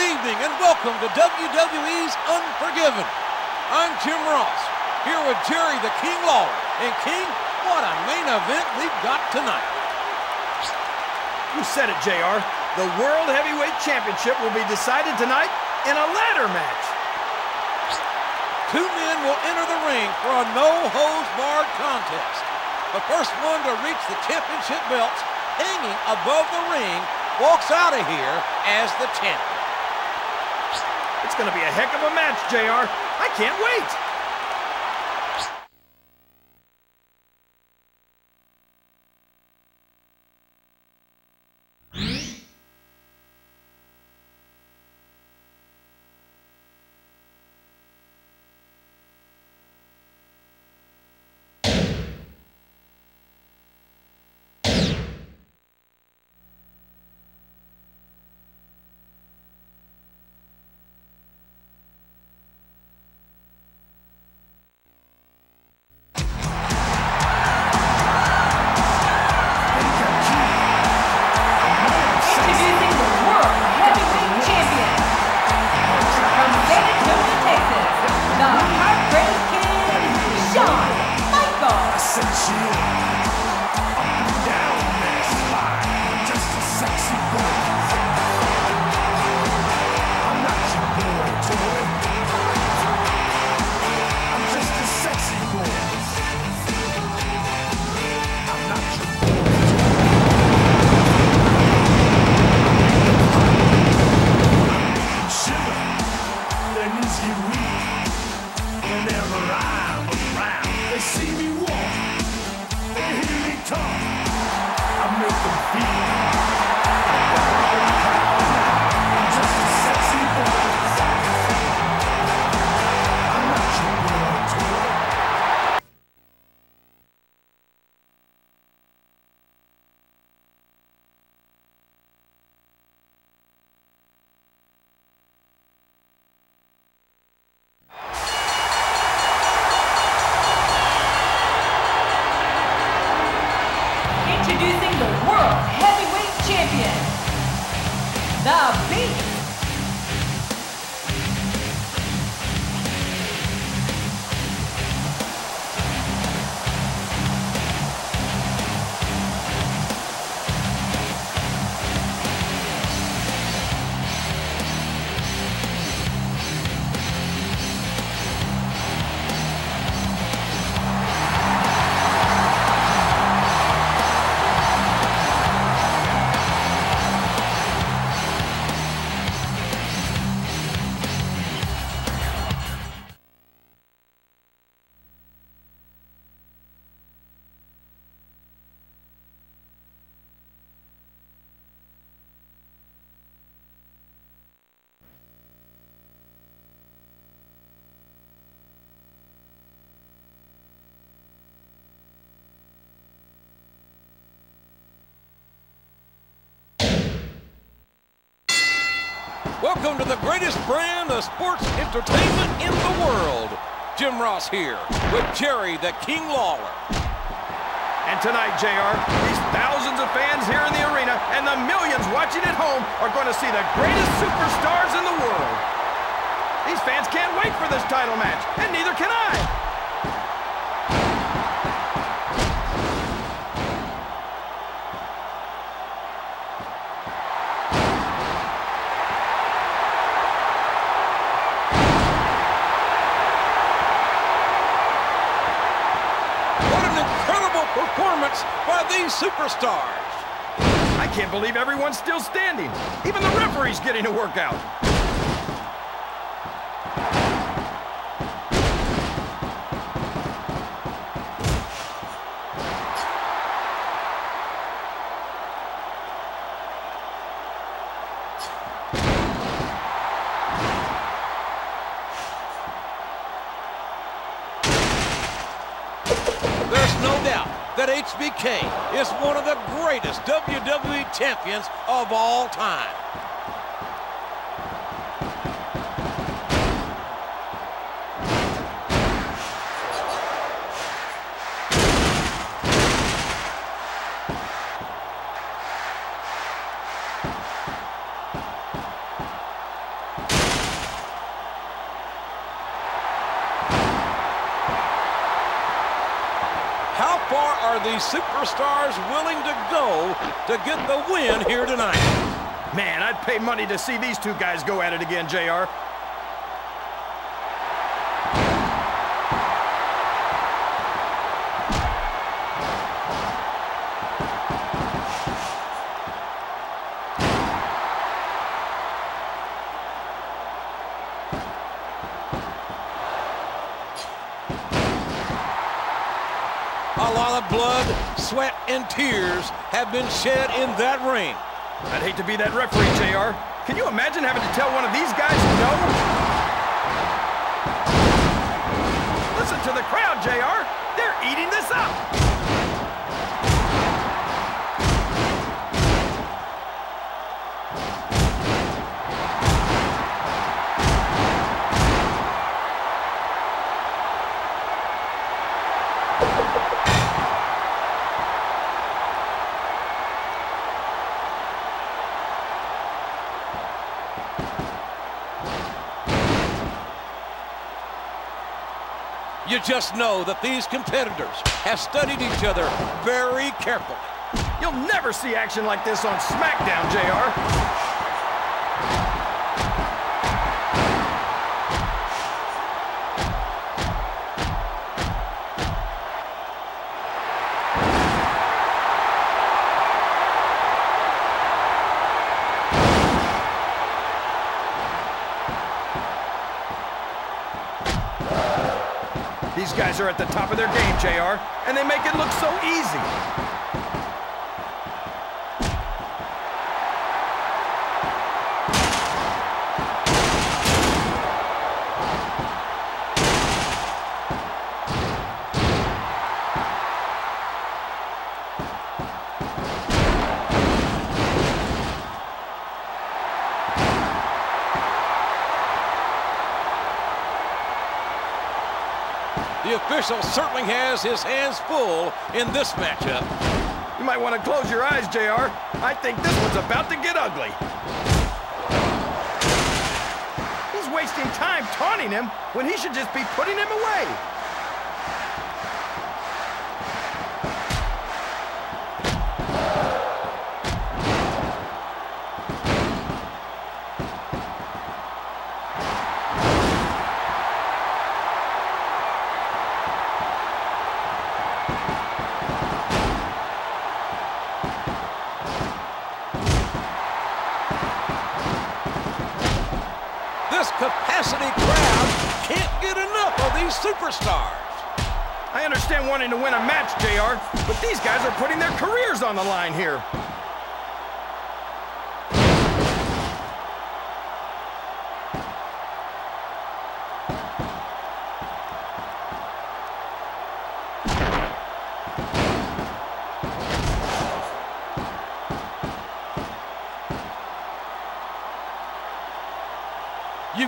Ladies and gentlemen, good evening and welcome to WWE's Unforgiven. I'm Jim Ross, here with Jerry the King Lawler. And King, what a main event we've got tonight. You said it, JR. The World Heavyweight Championship will be decided tonight in a ladder match. Two men will enter the ring for a no-hose-barred contest. The first one to reach the championship belts hanging above the ring walks out of here as the champion. Going to be a heck of a match, JR. I can't wait. Welcome to the greatest brand of sports entertainment in the world. Jim Ross here with Jerry the King Lawler. And tonight, JR, these thousands of fans here in the arena and the millions watching at home are going to see the greatest superstars in the world. These fans can't wait for this title match, and neither can I. by these superstars. I can't believe everyone's still standing. Even the referee's getting a workout. That HBK is one of the greatest WWE champions of all time. These superstars willing to go to get the win here tonight? Man, I'd pay money to see these two guys go at it again, JR. A lot of blood, sweat, and tears have been shed in that ring. I'd hate to be that referee, JR. Can you imagine having to tell one of these guys no? Listen to the crowd, JR. They're eating this up. You just know that these competitors have studied each other very carefully. You'll never see action like this on SmackDown, JR. guys are at the top of their game, JR, and they make it look so easy. The official certainly has his hands full in this matchup. You might want to close your eyes, JR. I think this one's about to get ugly. He's wasting time taunting him when he should just be putting him away. Superstars. I understand wanting to win a match, JR, but these guys are putting their careers on the line here.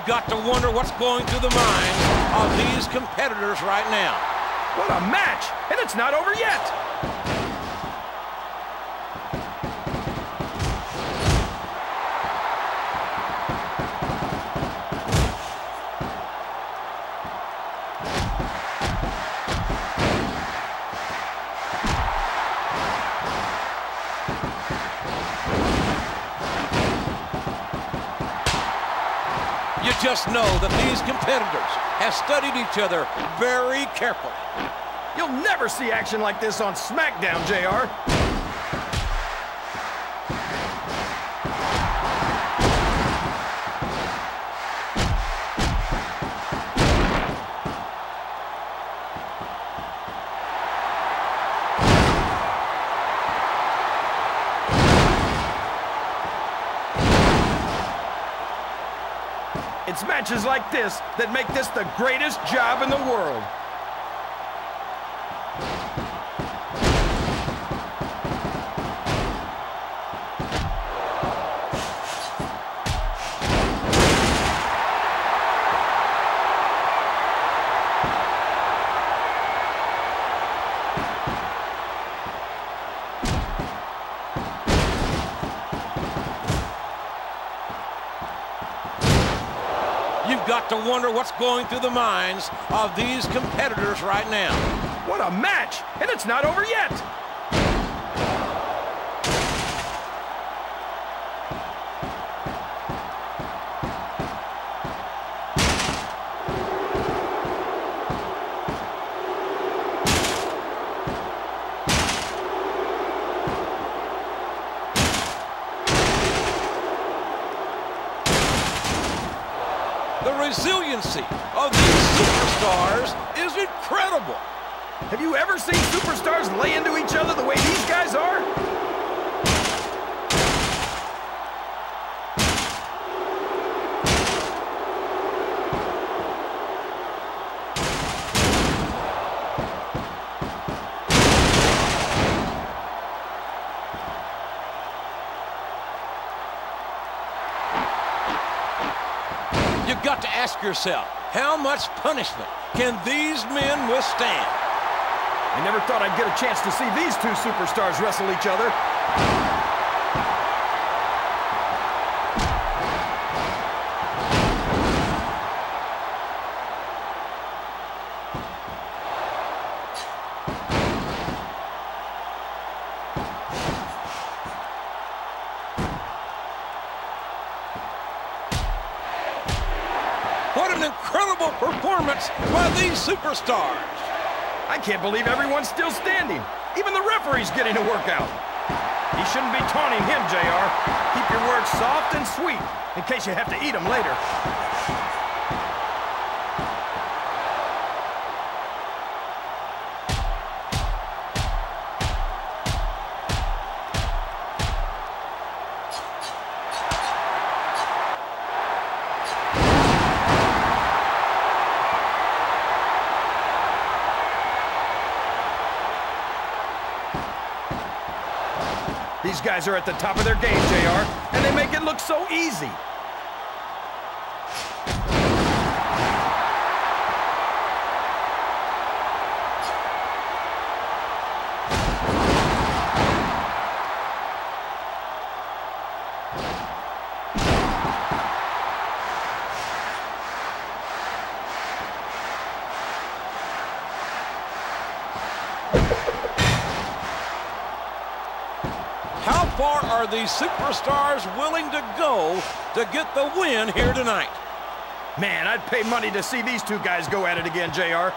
You've got to wonder what's going through the minds of these competitors right now. What a match! And it's not over yet! Just know that these competitors have studied each other very carefully. You'll never see action like this on SmackDown, JR. It's matches like this that make this the greatest job in the world. You've got to wonder what's going through the minds of these competitors right now. What a match! And it's not over yet! Superstars is incredible. Have you ever seen superstars lay into each other the way these guys are? You've got to ask yourself, how much punishment can these men withstand? I never thought I'd get a chance to see these two superstars wrestle each other. Can't believe everyone's still standing. Even the referee's getting a workout. He shouldn't be taunting him, JR. Keep your words soft and sweet, in case you have to eat them later. Guys are at the top of their game, JR, and they make it look so easy. Are these superstars willing to go to get the win here tonight? Man, I'd pay money to see these two guys go at it again, JR.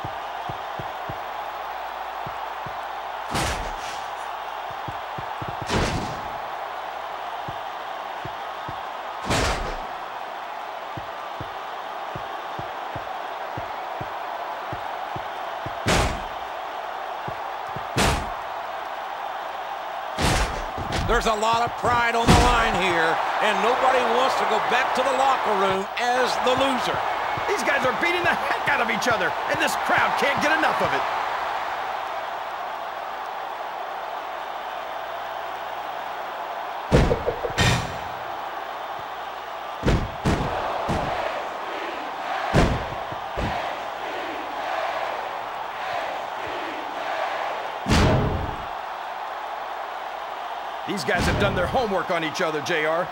There's a lot of pride on the line here, and nobody wants to go back to the locker room as the loser. These guys are beating the heck out of each other, and this crowd can't get enough of it. Guys have done their homework on each other, JR.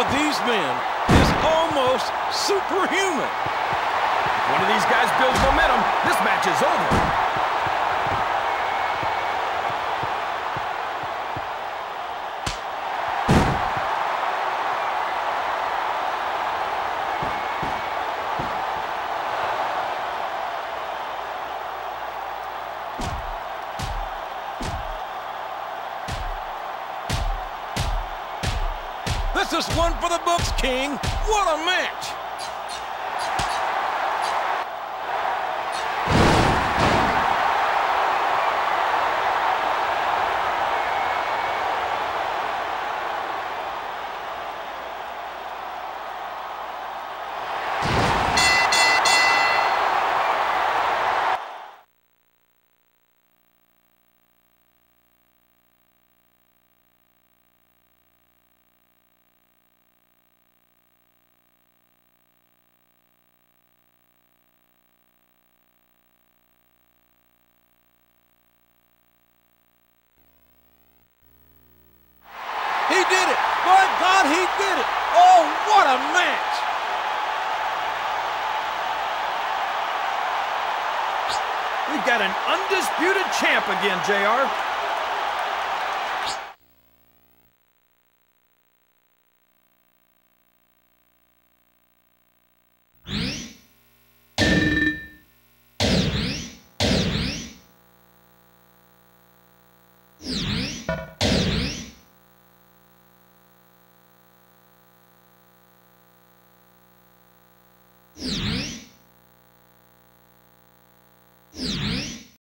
of these men is almost superhuman. If one of these guys builds momentum, this match is over. One for the books, King. What a match. We've got an undisputed champ again, JR.